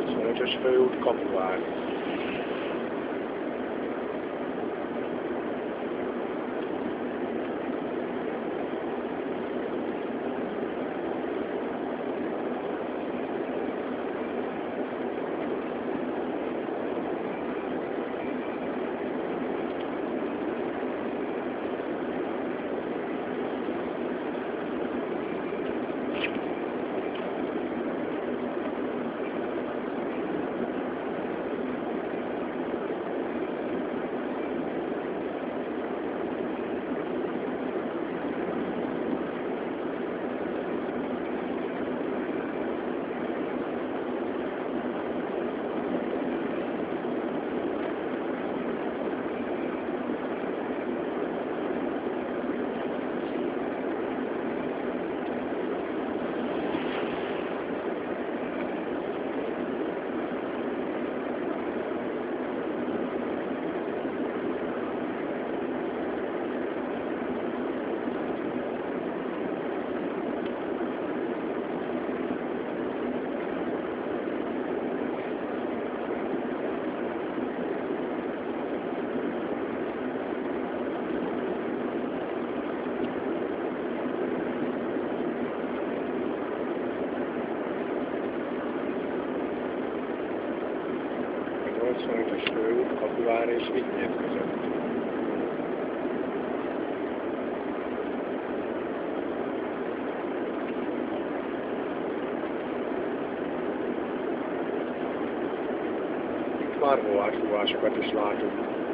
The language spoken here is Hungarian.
85-ös főút, Kapuvár. A 85-ös főút, Kapuvár és Vinyét között. Itt már hóásúvásokat is látunk.